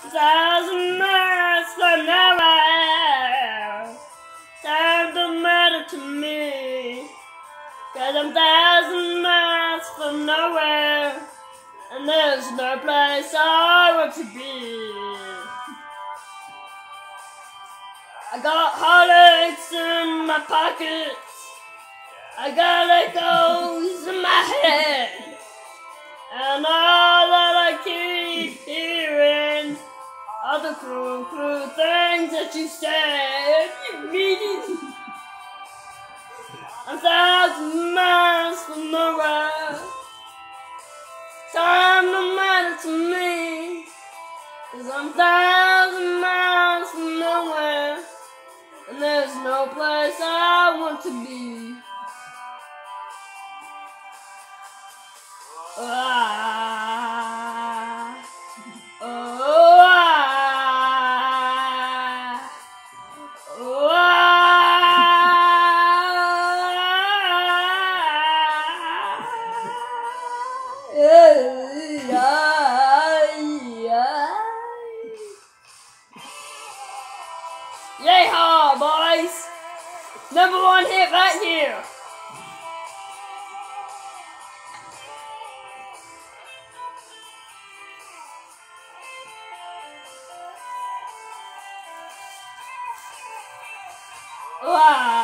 Thousand miles from nowhere. Time don't matter to me. Cause I'm thousand miles from nowhere. And there's no place I want to be. I got heartaches in my pockets. I got echoes in my head. And all cruel, cruel things that you said. You mean a thousand miles from nowhere. Time don't matter to me. Cause I'm thousand miles from nowhere. And there's no place I want to be. Ah, Yeehaw, boys! Number one hit right here. Wow.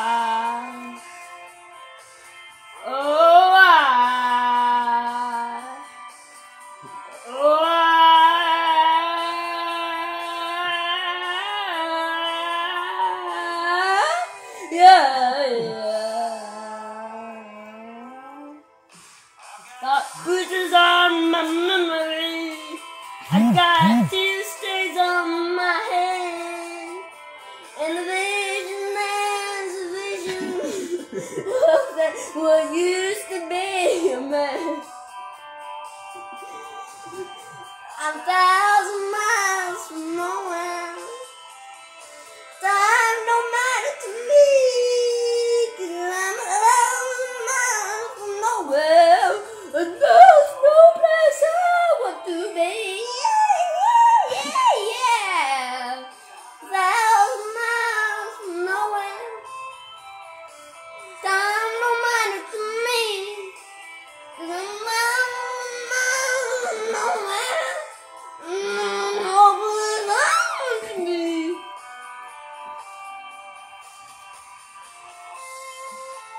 Got bruises on my memory. I got tear stains on my head. And the vision is a vision of that what used to be a man. I'm thousand miles from nowhere.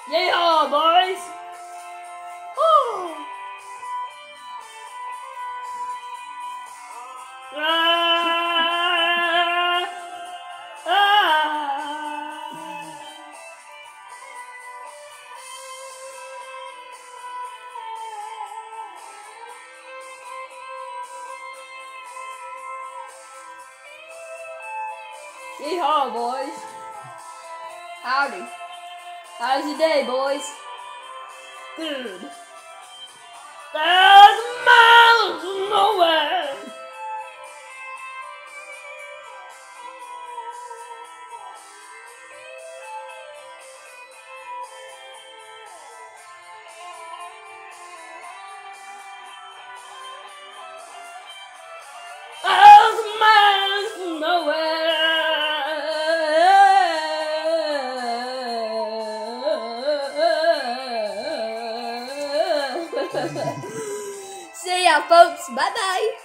Yeehaw, boys! Oh. Ah, ah. Yeehaw, boys! Howdy. How's your day, boys? Good. Thousand miles nowhere. See ya, folks. Bye bye.